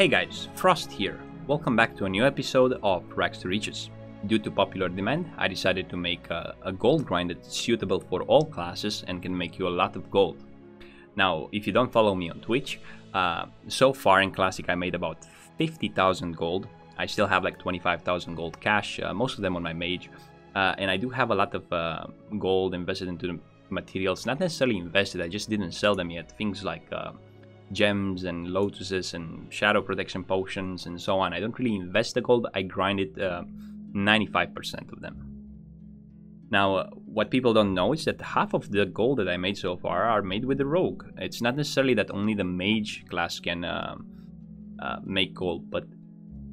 Hey guys, Frost here. Welcome back to a new episode of Rags to Riches. Due to popular demand, I decided to make a, a, gold grind that's suitable for all classes and can make you a lot of gold. Now, if you don't follow me on Twitch, uh, so far in Classic I made about 50,000 gold. I still have like 25,000 gold cash, uh, most of them on my mage. Uh, and I do have a lot of uh, gold invested into the materials, not necessarily invested, I just didn't sell them yet. Things like uh, gems and lotuses and shadow protection potions and so on. I don't really invest the gold, I grind it 95% uh, of them. Now, uh, what people don't know is that half of the gold that I made so far are made with the rogue. It's not necessarily that only the mage class can uh, uh, make gold, but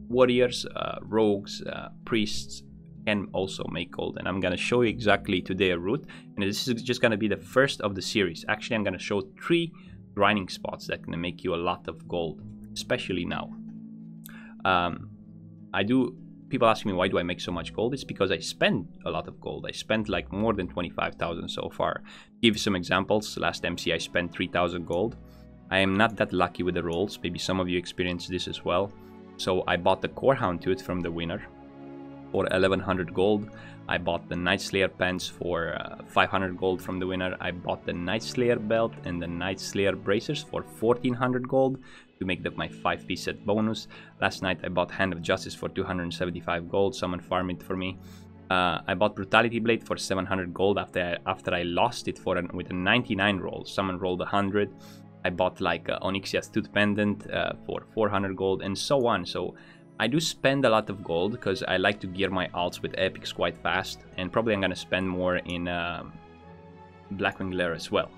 warriors, rogues, priests can also make gold. And I'm gonna show you exactly today a route, and this is just gonna be the first of the series. Actually, I'm gonna show three grinding spots that can make you a lot of gold, especially now. Um, I do people ask me why do I make so much gold? It's because I spend a lot of gold. I spent like more than 25,000 so far. Give you some examples. Last MC I spent 3,000 gold. I am not that lucky with the rolls. Maybe some of you experienced this as well. So I bought the Core Hound Tooth from the winner for 1100 gold. I bought the Night Slayer pants for uh, 500 gold from the winner. I bought the Night Slayer belt and the Night Slayer bracers for 1400 gold to make that my 5 piece set bonus. Last night I bought Hand of Justice for 275 gold, someone farmed it for me. Uh, I bought Brutality Blade for 700 gold after I, after I lost it for an, with a 99 roll. Someone rolled 100. I bought like uh, Onyxia's Tooth Pendant uh, for 400 gold and so on. So I do spend a lot of gold because I like to gear my alts with epics quite fast. And probably I'm going to spend more in um, Blackwing Lair as well.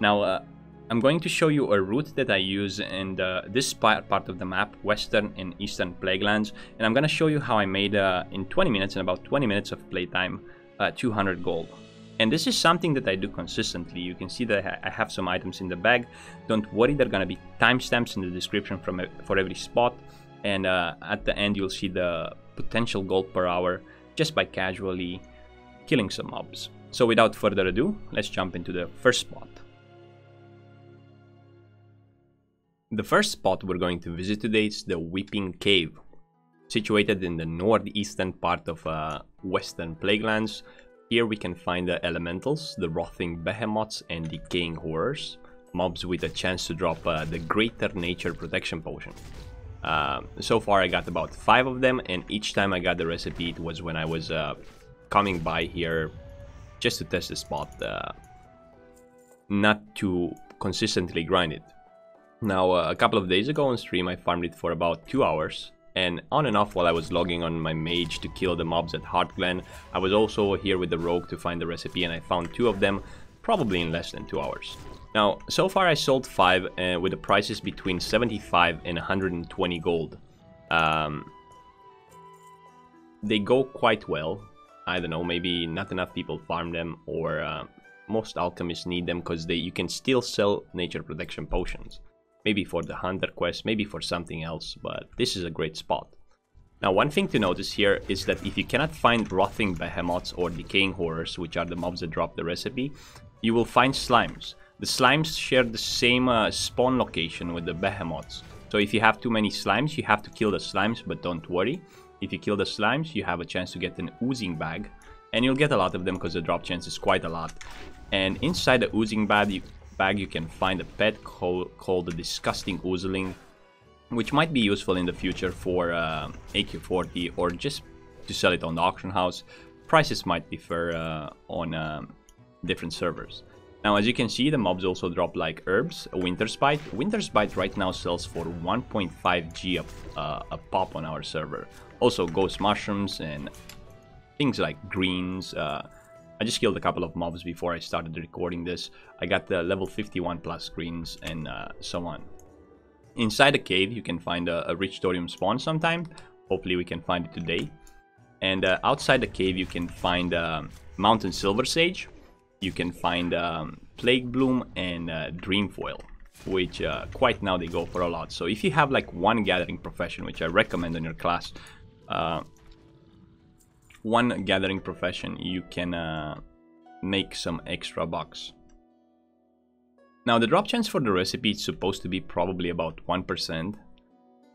Now, uh, I'm going to show you a route that I use in the, this part of the map, Western and Eastern Plaguelands, and I'm going to show you how I made, uh, in 20 minutes, in about 20 minutes of playtime, uh, 200 gold. And this is something that I do consistently. You can see that I have some items in the bag. Don't worry, there are going to be timestamps in the description from for every spot. And uh, at the end, you'll see the potential gold per hour just by casually killing some mobs. So without further ado, let's jump into the first spot. The first spot we're going to visit today is the Weeping Cave. Situated in the northeastern part of uh, Western Plaguelands, here we can find the elementals, the Wrathing Behemoths and Decaying Horrors, mobs with a chance to drop uh, the Greater Nature Protection Potion. Uh, so far I got about 5 of them and each time I got the recipe it was when I was uh, coming by here just to test the spot, uh, not to consistently grind it. Now, uh, a couple of days ago on stream, I farmed it for about 2 hours. And on and off while I was logging on my mage to kill the mobs at Hearthglen, I was also here with the rogue to find the recipe and I found two of them, probably in less than 2 hours. Now, so far I sold 5 uh, with the prices between 75 and 120 gold. Um, they go quite well. I don't know, maybe not enough people farm them or uh, most alchemists need them because you can still sell nature protection potions. Maybe for the hunter quest, maybe for something else, but this is a great spot. Now one thing to notice here is that if you cannot find Wrathing Behemoths or Decaying Horrors, which are the mobs that drop the recipe, you will find Slimes. The Slimes share the same uh, spawn location with the Behemoths. So if you have too many Slimes, you have to kill the Slimes, but don't worry. If you kill the Slimes, you have a chance to get an Oozing Bag, and you'll get a lot of them because the drop chance is quite a lot. And inside the Oozing Bag, you, bag you can find a pet called, called the Disgusting Oozling, which might be useful in the future for uh, AQ40 or just to sell it on the auction house. Prices might differ uh, on uh, different servers. Now, as you can see, the mobs also drop like herbs, Winter's Bite. Winter's Bite right now sells for 1.5 G a, uh, a pop on our server. Also, ghost mushrooms and things like greens, uh, I just killed a couple of mobs before I started recording this. I got the level 51 plus greens and uh, so on. Inside the cave, you can find a, a rich thorium spawn sometime. Hopefully we can find it today. And uh, outside the cave, you can find uh, Mountain Silver Sage. You can find um, Plague Bloom and uh, Dreamfoil, which uh, quite now they go for a lot. So if you have like one gathering profession, which I recommend in your class, uh, one gathering profession, you can uh, make some extra bucks. Now the drop chance for the recipe is supposed to be probably about 1%.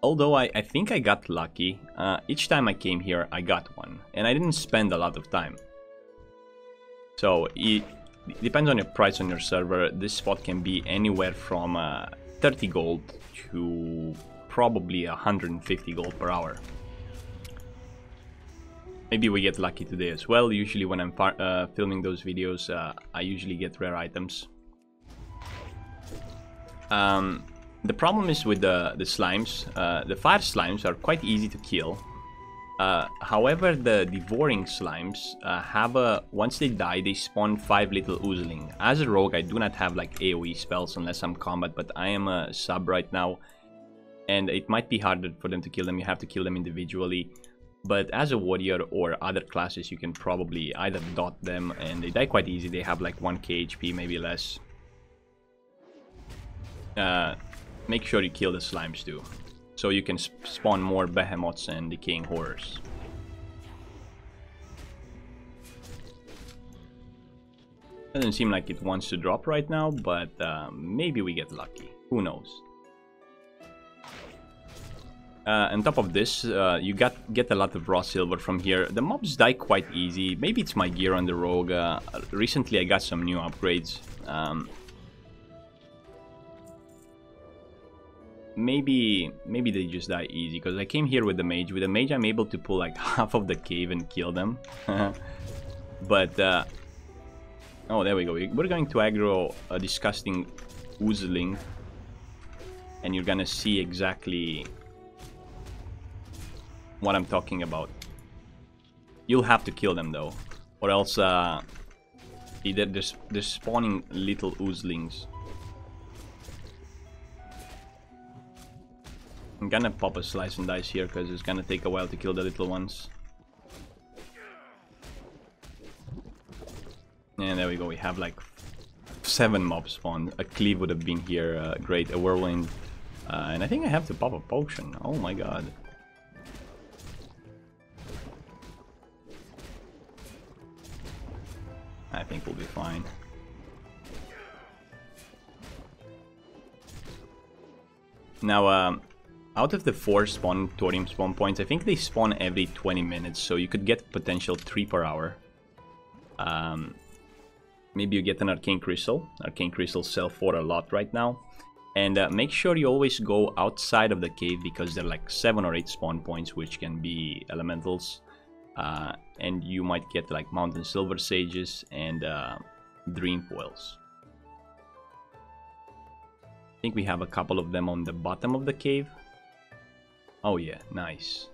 Although I, I think I got lucky, uh, each time I came here I got one, and I didn't spend a lot of time. So it, depends on your price on your server, this spot can be anywhere from uh, 30 gold to probably 150 gold per hour. Maybe we get lucky today as well. Usually when I'm uh, filming those videos, uh, I usually get rare items. Um, the problem is with the, the slimes. Uh, the fire slimes are quite easy to kill. Uh, however, the devouring slimes uh, have a... Once they die, they spawn 5 little oozling. As a rogue, I do not have like AoE spells unless I'm combat, but I am a sub right now. And it might be harder for them to kill them. You have to kill them individually. But as a warrior or other classes, you can probably either dot them and they die quite easy. They have like 1k HP, maybe less. Uh, make sure you kill the slimes too. So you can sp spawn more behemoths and decaying horrors. Doesn't seem like it wants to drop right now, but uh, maybe we get lucky. Who knows? Uh, on top of this, uh, you got get a lot of raw silver from here. The mobs die quite easy. Maybe it's my gear on the rogue. Uh, recently, I got some new upgrades. Um, maybe maybe they just die easy because I came here with the mage. With the mage, I'm able to pull like half of the cave and kill them. but uh, oh, there we go. We're going to aggro a disgusting oozling, and you're gonna see exactly what I'm talking about. You'll have to kill them though, or else uh, either they're, they're spawning little oozlings. I'm gonna pop a slice and dice here because it's gonna take a while to kill the little ones. And there we go, we have like seven mobs spawned. A cleave would have been here, uh, great, a whirlwind. Uh, and I think I have to pop a potion, oh my god. I think we'll be fine. Now, um, out of the four spawn thorium spawn points, I think they spawn every 20 minutes, so you could get potential 3 per hour. Um, maybe you get an arcane crystal. Arcane crystals sell for a lot right now. And uh, make sure you always go outside of the cave because there are like 7 or 8 spawn points which can be elementals uh, and you might get like mountain silver sages and uh, dream foils. I think we have a couple of them on the bottom of the cave. Oh yeah, nice.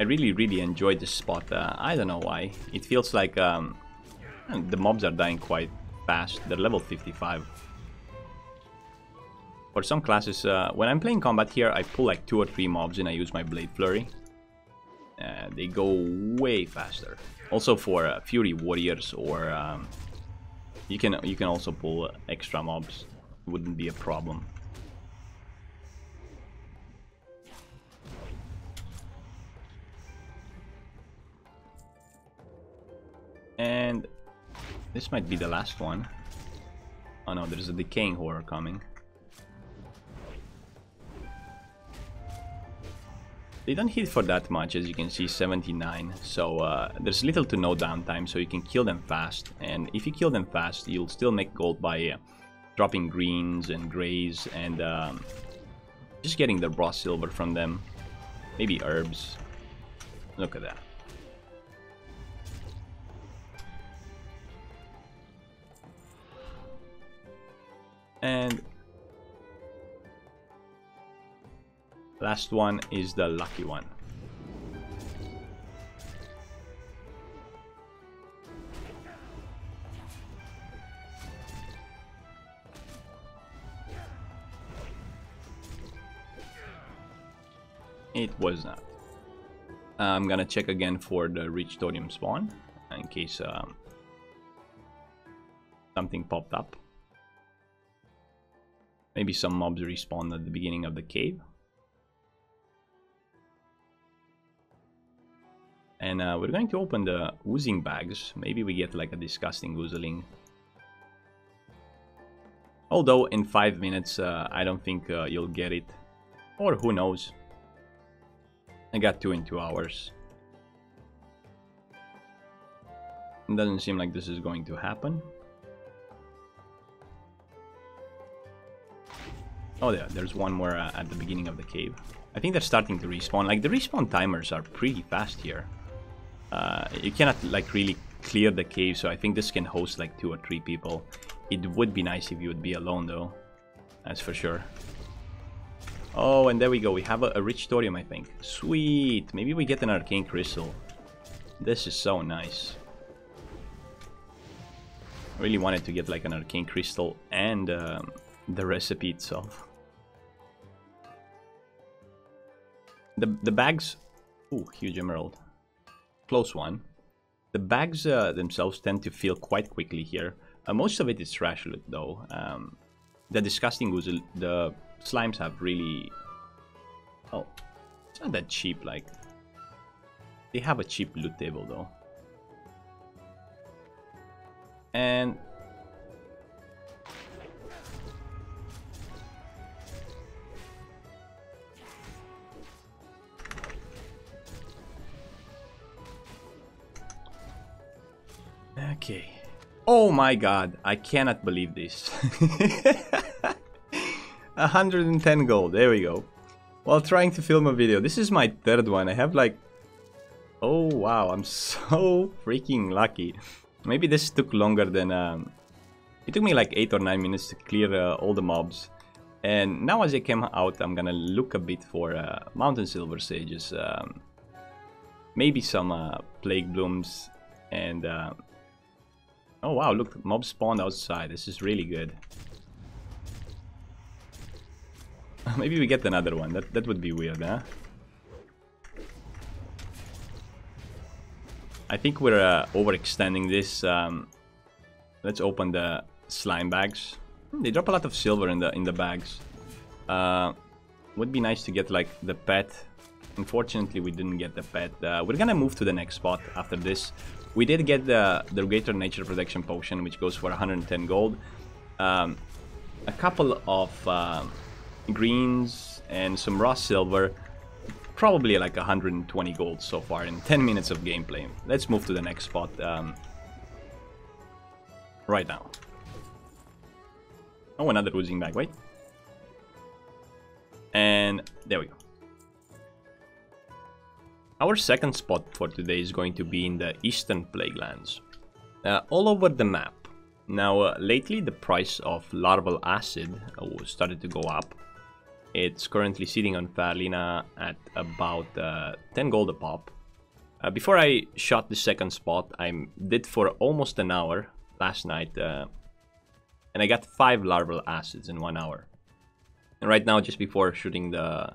I really, really enjoyed this spot. Uh, I don't know why. It feels like um, the mobs are dying quite fast. They're level 55 for some classes, uh, when I'm playing combat here, I pull like two or three mobs and I use my Blade Flurry. Uh, they go way faster. Also for uh, Fury Warriors or um, you can you can also pull extra mobs. Wouldn't be a problem. And this might be the last one. Oh no, there's a decaying horror coming. They don't hit for that much, as you can see, 79. So uh, there's little to no downtime, so you can kill them fast. And if you kill them fast, you'll still make gold by uh, dropping greens and grays and um, just getting the raw silver from them. Maybe herbs. Look at that. And Last one is the lucky one. It was not. I'm gonna check again for the rich thorium spawn in case um, something popped up. Maybe some mobs respawned at the beginning of the cave. And uh, we're going to open the oozing bags. Maybe we get like a disgusting oozling. Although in 5 minutes uh, I don't think uh, you'll get it. Or who knows. I got 2 in 2 hours. It doesn't seem like this is going to happen. Oh, yeah, there's one more uh, at the beginning of the cave. I think they're starting to respawn. Like, the respawn timers are pretty fast here. Uh, you cannot, like, really clear the cave, so I think this can host, like, two or three people. It would be nice if you would be alone, though. That's for sure. Oh, and there we go. We have a, a rich thorium, I think. Sweet! Maybe we get an arcane crystal. This is so nice. I really wanted to get like an arcane crystal and um, the recipe itself. The, the bags... Ooh, huge emerald. Close one. The bags uh, themselves tend to fill quite quickly here. Uh, most of it is trash loot though. Um, the disgusting oozle, the slimes have really... Oh, it's not that cheap like... They have a cheap loot table though. And Okay. Oh my god, I cannot believe this. 110 gold, there we go. While trying to film a video. This is my third one. I have like... Oh wow, I'm so freaking lucky. Maybe this took longer than... Um... It took me like 8 or 9 minutes to clear uh, all the mobs. And now as I came out, I'm gonna look a bit for uh, Mountain Silver Sages. Um, maybe some uh, Plague Blooms and uh, Oh wow, look, mob spawned outside. This is really good. Maybe we get another one. That that would be weird, huh? I think we're uh, overextending this. Um, let's open the slime bags. Hmm, they drop a lot of silver in the in the bags. Uh, would be nice to get like the pet. Unfortunately, we didn't get the pet. Uh, we're gonna move to the next spot after this. We did get the, the Greater Nature Protection Potion, which goes for 110 gold. Um, a couple of uh, greens and some raw silver. Probably like 120 gold so far in 10 minutes of gameplay. Let's move to the next spot um, right now. Oh, another oozing bag, wait. And there we go. Our second spot for today is going to be in the Eastern Plaguelands. Uh, all over the map. Now, uh, lately the price of larval acid uh, started to go up. It's currently sitting on Faerlina at about uh, 10 gold a pop. Uh, before I shot the second spot, I did for almost an hour last night. Uh, and I got 5 larval acids in 1 hour. And right now, just before shooting the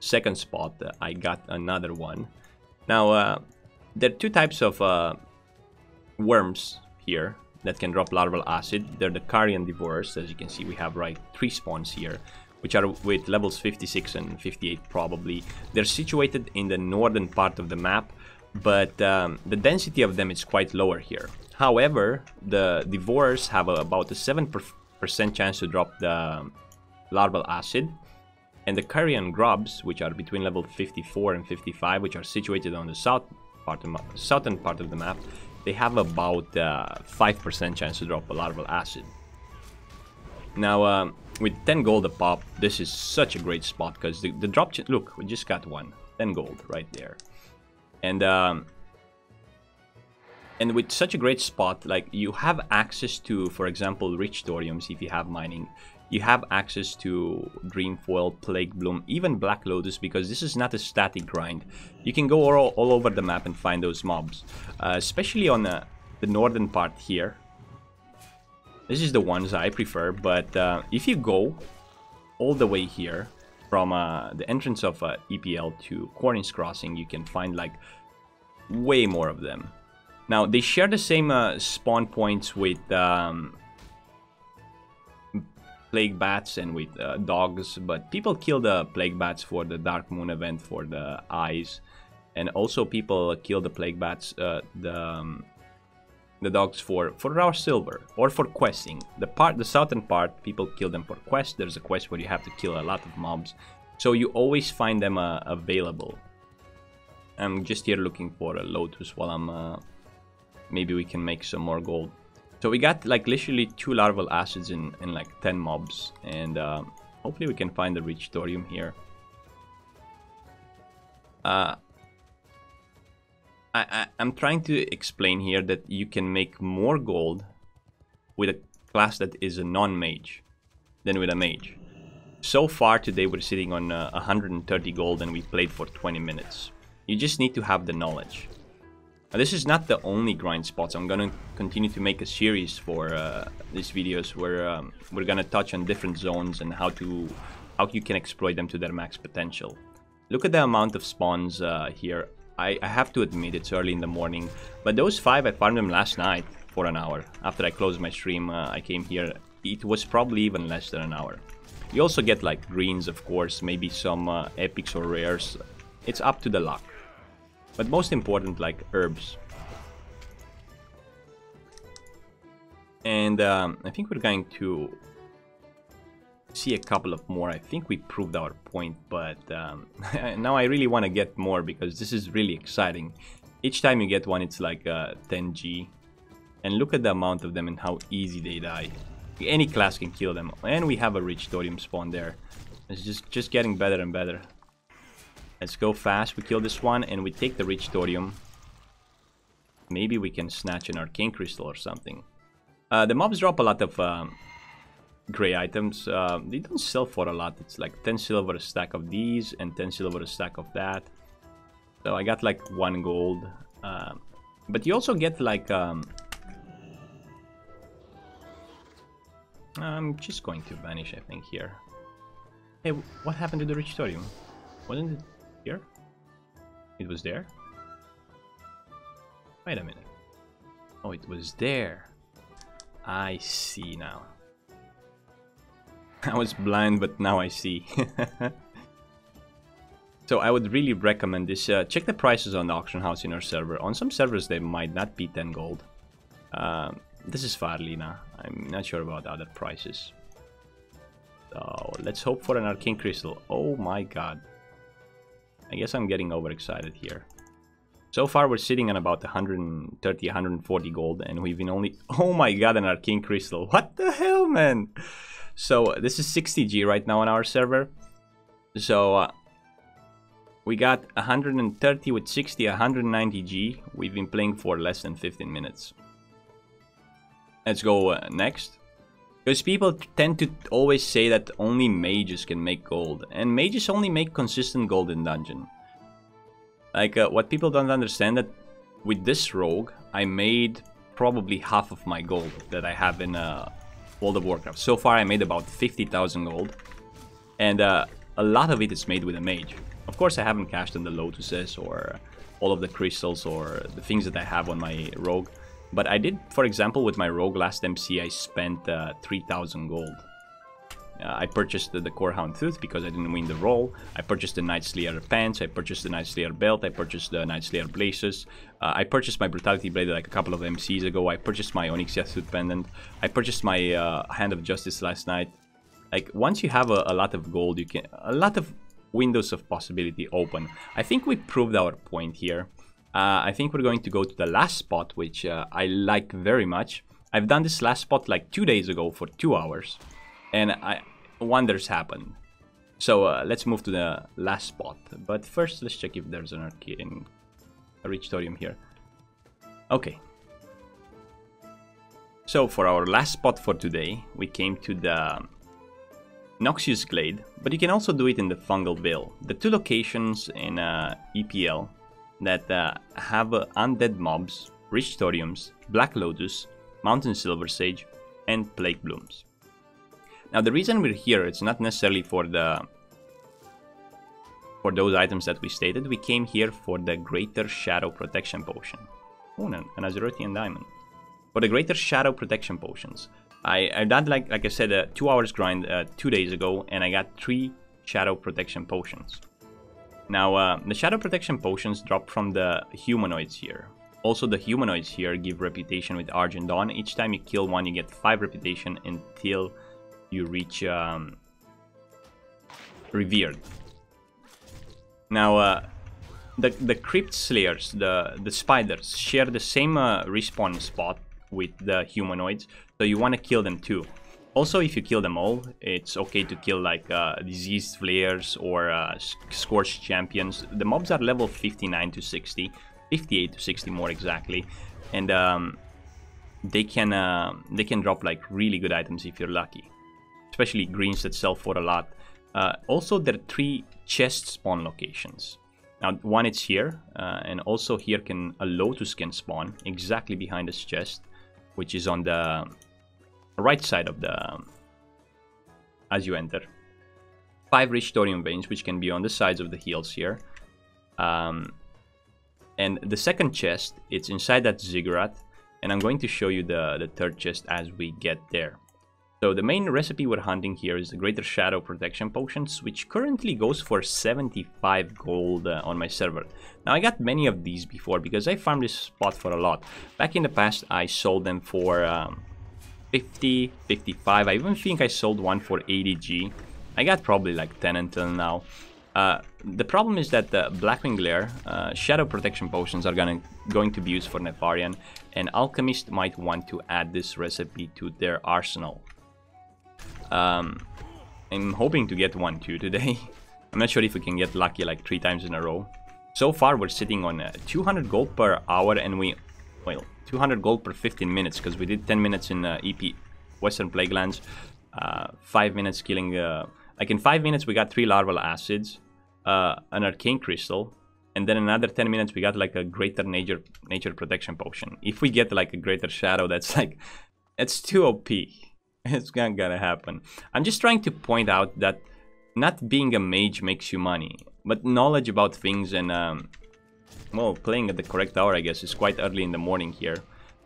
second spot, I got another one. Now, uh, there are two types of uh, worms here that can drop larval acid. They're the Carrion Devourers, as you can see we have right three spawns here, which are with levels 56 and 58 probably. They're situated in the northern part of the map, but um, the density of them is quite lower here. However, the Devourers have a, about a 7% chance to drop the larval acid, and the Carrion Grubs, which are between level 54 and 55, which are situated on the south part of southern part of the map, they have about 5% uh, chance to drop a larval acid. Now, um, with 10 gold a pop, this is such a great spot because the, the drop... Look, we just got one. 10 gold right there. And... Um, and with such a great spot, like you have access to, for example, rich thoriums if you have mining you have access to Dreamfoil, Plague Bloom, even Black Lotus because this is not a static grind. You can go all, all over the map and find those mobs, uh, especially on the, the northern part here. This is the ones I prefer, but uh, if you go all the way here from uh, the entrance of uh, EPL to Corin's Crossing, you can find like way more of them. Now, they share the same uh, spawn points with um, plague bats and with uh, dogs, but people kill the plague bats for the Dark Moon event for the eyes. And also people kill the plague bats, uh, the um, the dogs for for raw silver or for questing. The part, the southern part, people kill them for quest. There's a quest where you have to kill a lot of mobs, so you always find them uh, available. I'm just here looking for a lotus while I'm. Uh, maybe we can make some more gold. So we got like literally two larval acids in in like 10 mobs, and uh, hopefully we can find the rich thorium here. Uh, I, I, am trying to explain here that you can make more gold with a class that is a non-mage than with a mage. So far today we're sitting on uh, 130 gold and we played for 20 minutes. You just need to have the knowledge. Now, this is not the only grind spots. I'm gonna continue to make a series for uh, these videos where um, we're gonna touch on different zones and how to how you can exploit them to their max potential. Look at the amount of spawns uh, here. I, I have to admit it's early in the morning, but those five I farmed them last night for an hour. After I closed my stream, uh, I came here. It was probably even less than an hour. You also get like greens, of course, maybe some uh, epics or rares. It's up to the luck. But most important, like herbs. And um, I think we're going to see a couple of more. I think we proved our point, but um, now I really want to get more because this is really exciting. Each time you get one, it's like uh, 10g. And look at the amount of them and how easy they die. Any class can kill them. And we have a rich thorium spawn there. It's just, just getting better and better. Let's go fast. We kill this one and we take the rich thorium. Maybe we can snatch an arcane crystal or something. Uh, the mobs drop a lot of um, gray items. Uh, they don't sell for a lot. It's like 10 silver a stack of these and 10 silver a stack of that. So I got like one gold. Uh, but you also get like... Um, I'm just going to vanish, I think, here. Hey, what happened to the rich thorium? Wasn't it here? It was there? Wait a minute. Oh, it was there. I see now. I was blind, but now I see. so I would really recommend this. Uh, check the prices on the auction house in our server. On some servers, they might not be 10 gold. Um, this is Faerlina. I'm not sure about other prices. So let's hope for an arcane crystal. Oh my god. I guess I'm getting overexcited here. So far we're sitting on about 130, 140 gold and we've been only... Oh my god, an arcane crystal. What the hell, man? So this is 60G right now on our server. So uh, we got 130 with 60, 190G. We've been playing for less than 15 minutes. Let's go uh, next. Because people tend to always say that only mages can make gold. And mages only make consistent gold in dungeon. Like, uh, what people don't understand that with this rogue, I made probably half of my gold that I have in uh, World of Warcraft. So far I made about 50,000 gold. And uh, a lot of it is made with a mage. Of course I haven't cashed in the lotuses or all of the crystals or the things that I have on my rogue. But I did, for example, with my rogue last MC, I spent uh, 3,000 gold. Uh, I purchased the, the Corehound Tooth because I didn't win the roll. I purchased the Night Slayer pants. I purchased the Night Slayer belt. I purchased the Night Slayer blazes. Uh, I purchased my Brutality blade like a couple of MCs ago. I purchased my Onyxia Tooth pendant. I purchased my uh, Hand of Justice last night. Like once you have a, a lot of gold, you can a lot of windows of possibility open. I think we proved our point here. Uh, I think we're going to go to the last spot, which uh, I like very much. I've done this last spot like two days ago for two hours and I, wonders happen. So uh, let's move to the last spot. But first, let's check if there's an arcane, a rich thorium here. Okay. So for our last spot for today, we came to the Noxious Glade, but you can also do it in the Fungal Vale. The two locations in uh, EPL that uh, have uh, undead mobs, rich thoriums, Black Lotus, Mountain Silver Sage, and Plague Blooms. Now the reason we're here, it's not necessarily for the for those items that we stated. We came here for the Greater Shadow Protection Potion. Oh, an, an Azerothian Diamond. For the Greater Shadow Protection Potions. I, I did, like, like I said, a two hours grind uh, two days ago, and I got three Shadow Protection Potions. Now, uh, the Shadow Protection potions drop from the humanoids here. Also, the humanoids here give reputation with Argent Dawn. Each time you kill one, you get 5 reputation until you reach um, Revered. Now, uh, the, the Crypt Slayers, the, the spiders, share the same uh, respawn spot with the humanoids, so you want to kill them too. Also, if you kill them all, it's okay to kill like uh, diseased flayers or uh, scorched champions. The mobs are level 59 to 60, 58 to 60 more exactly, and um, they can uh, they can drop like really good items if you're lucky, especially greens that sell for a lot. Uh, also, there are three chest spawn locations. Now, one it's here, uh, and also here can a lotus can spawn exactly behind this chest, which is on the right side of the as you enter. Five rich thorium veins, which can be on the sides of the heels here. Um, and the second chest, it's inside that ziggurat, and I'm going to show you the, the third chest as we get there. So the main recipe we're hunting here is the Greater Shadow Protection Potions, which currently goes for 75 gold uh, on my server. Now I got many of these before because I farmed this spot for a lot. Back in the past I sold them for um, 50, 55. I even think I sold one for 80g. I got probably like 10 until now. Uh, the problem is that the Blackwing Lair uh, Shadow Protection Potions are gonna, going to be used for Nefarian, and Alchemist might want to add this recipe to their arsenal. Um, I'm hoping to get one too today. I'm not sure if we can get lucky like three times in a row. So far we're sitting on uh, 200 gold per hour and we, well, 200 gold per 15 minutes because we did 10 minutes in uh, EP Western Plaguelands, uh, 5 minutes killing, uh, like in 5 minutes we got 3 larval acids, uh, an arcane crystal, and then another 10 minutes we got like a greater nature nature protection potion. If we get like a greater shadow, that's like, it's too OP. It's not gonna happen. I'm just trying to point out that not being a mage makes you money, but knowledge about things and um, well, playing at the correct hour, I guess, is quite early in the morning here.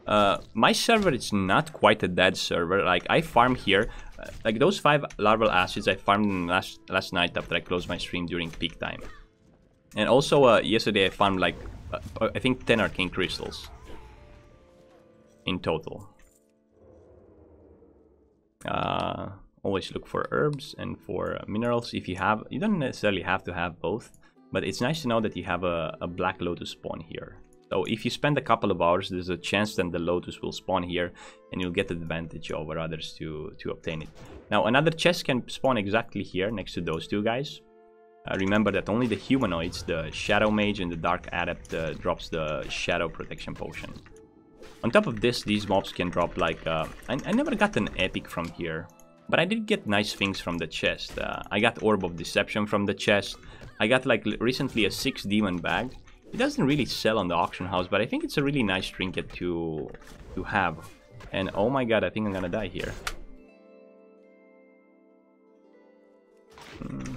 Uh, my server is not quite a dead server. Like, I farm here. Uh, like, those five larval acids I farmed last, last night after I closed my stream during peak time. And also, uh, yesterday I farmed, like, uh, I think 10 arcane crystals. In total. Uh, always look for herbs and for minerals if you have. You don't necessarily have to have both. But it's nice to know that you have a, a Black Lotus spawn here. So if you spend a couple of hours, there's a chance that the Lotus will spawn here and you'll get advantage over others to, to obtain it. Now another chest can spawn exactly here next to those two guys. Uh, remember that only the humanoids, the Shadow Mage and the Dark Adept uh, drops the Shadow Protection Potion. On top of this, these mobs can drop like... Uh, I, I, never got an epic from here, but I did get nice things from the chest. Uh, I got Orb of Deception from the chest. I got like recently a 6 demon bag. It doesn't really sell on the auction house, but I think it's a really nice trinket to to have. And oh my god, I think I'm gonna die here. Hmm,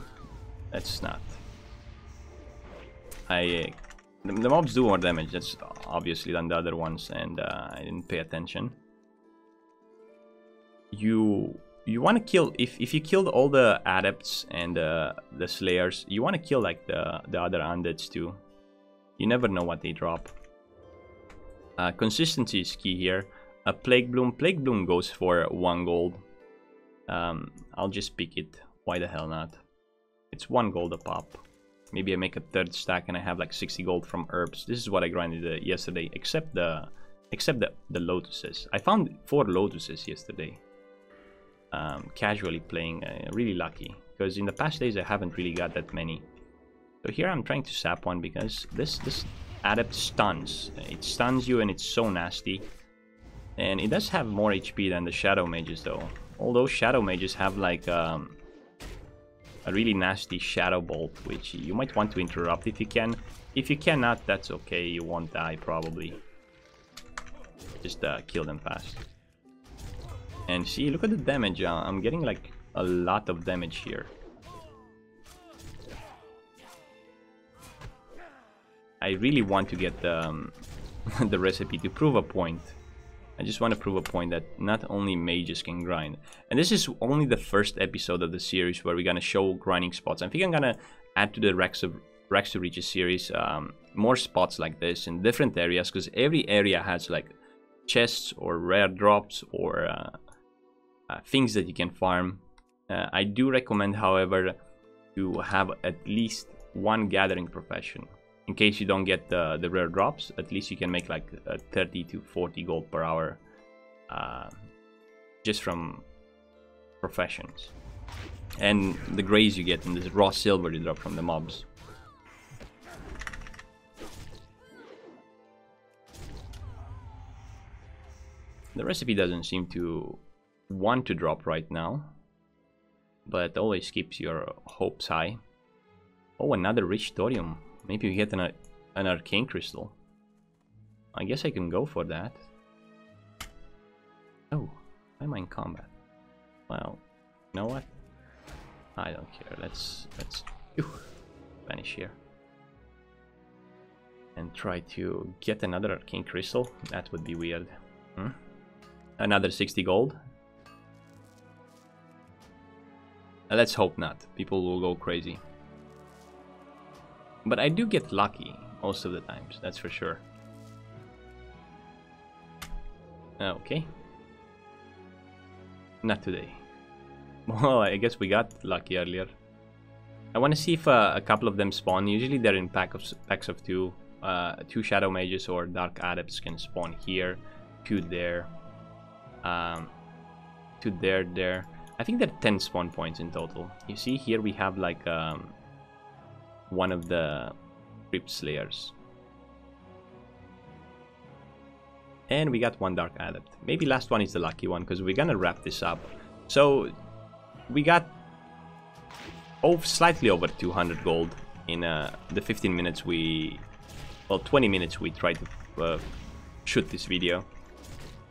that's not. I the, the, mobs do more damage. That's obviously than the other ones, and uh, I didn't pay attention. You you want to kill if if you killed all the adepts and uh, the slayers you want to kill like the the other undeads too. You never know what they drop. Uh, consistency is key here. A plague bloom plague bloom goes for one gold. Um, i'll just pick it. Why the hell not? It's one gold a pop. Maybe i make a third stack and i have like 60 gold from herbs. This is what i grinded uh, yesterday except the except the the lotuses. I found four lotuses yesterday um, casually playing. Uh, really lucky because in the past days I haven't really got that many. So here I'm trying to sap one because this this adept stuns. It stuns you and it's so nasty. And it does have more HP than the shadow mages though. Although shadow mages have like um, a really nasty shadow bolt which you might want to interrupt if you can. If you cannot, that's okay. You won't die probably. Just uh, kill them fast. And see, look at the damage. Uh, I'm getting like a lot of damage here. I really want to get the, um, the recipe to prove a point. I just want to prove a point that not only mages can grind. And this is only the first episode of the series where we're gonna show grinding spots. I think I'm gonna add to the Rex of Rags to Riches series, um, more spots like this in different areas because every area has like chests or rare drops or uh, uh, things that you can farm. Uh, I do recommend, however, to have at least one gathering profession. In case you don't get the, the rare drops, at least you can make like 30 to 40 gold per hour uh, just from professions. And the grays you get and this raw silver you drop from the mobs. The recipe doesn't seem to want to drop right now, but always keeps your hopes high. Oh, another rich thorium. Maybe we get an, an arcane crystal. I guess I can go for that. Oh, I'm in combat. Well, you know what? I don't care. Let's let's ew, vanish here and try to get another arcane crystal. That would be weird. Hmm? Another 60 gold. Let's hope not. People will go crazy. But I do get lucky most of the times, that's for sure. Okay. Not today. Well, I guess we got lucky earlier. I want to see if uh, a couple of them spawn. Usually they're in pack of, packs of two. Uh, two Shadow Mages or Dark Adepts can spawn here. Two there. Um, two there, there. I think there are 10 spawn points in total. You see here we have like um, one of the Crypt Slayers. And we got one Dark Adept. Maybe last one is the lucky one because we're gonna wrap this up. So we got oh, slightly over 200 gold in uh, the 15 minutes we... Well, 20 minutes we tried to uh, shoot this video.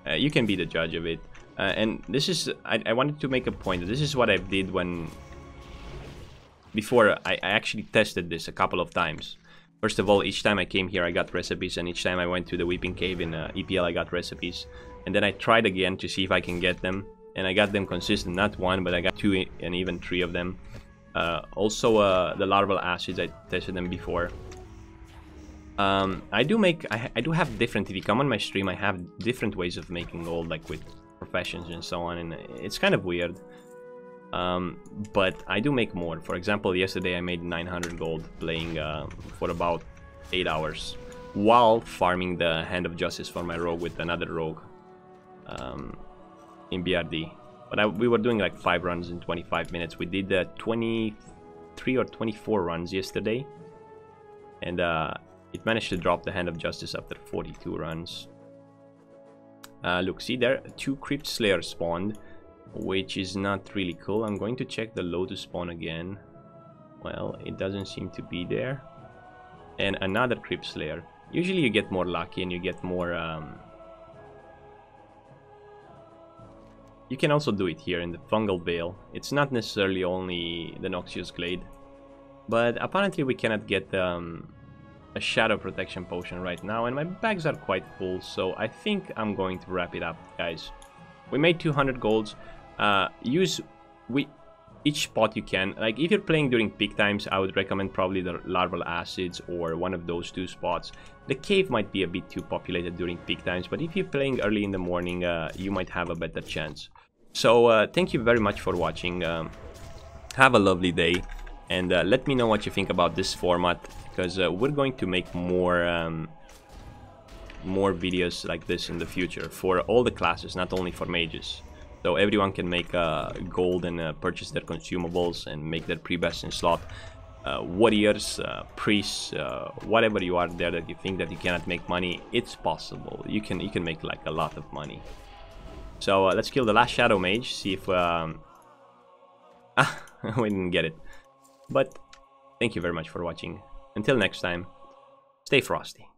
Uh, you can be the judge of it. Uh, and this is, I, I, wanted to make a point. This is what I did when, before I, I, actually tested this a couple of times. First of all, each time I came here, I got recipes, and each time I went to the Weeping Cave in uh, EPL, I got recipes. And then I tried again to see if I can get them, and I got them consistent, not one, but I got two and even three of them. Uh, also, uh, the larval acids, I tested them before. Um, I do make, I, I do have different, if you come on my stream, I have different ways of making gold, like with professions and so on, and it's kind of weird. Um, but I do make more. For example, yesterday I made 900 gold playing uh, for about 8 hours while farming the Hand of Justice for my rogue with another rogue um, in BRD. But I, we were doing like 5 runs in 25 minutes. We did uh, 23 or 24 runs yesterday. And uh, it managed to drop the Hand of Justice after 42 runs. Uh, look, see there, two Crypt Slayer spawned, which is not really cool. I'm going to check the Lotus spawn again. Well, it doesn't seem to be there. And another Crypt Slayer. Usually you get more lucky and you get more... Um... You can also do it here in the Fungal Vale. It's not necessarily only the Noxious Glade. But apparently we cannot get um, a shadow protection potion right now and my bags are quite full so I think I'm going to wrap it up guys. We made 200 golds. Uh, use we each spot you can. Like if you're playing during peak times I would recommend probably the larval acids or one of those two spots. The cave might be a bit too populated during peak times but if you're playing early in the morning uh, you might have a better chance. So uh, thank you very much for watching. Um, have a lovely day and uh, let me know what you think about this format because uh, we're going to make more um, more videos like this in the future for all the classes not only for mages. So everyone can make uh, gold and uh, purchase their consumables and make their pre-best in slot. Uh, warriors uh, priests whatever you are there that you think that you cannot make money it's possible. You can you can make like a lot of money. So let's kill the last shadow mage see if um... ah we didn't get it but thank you very much for watching until next time, stay frosty.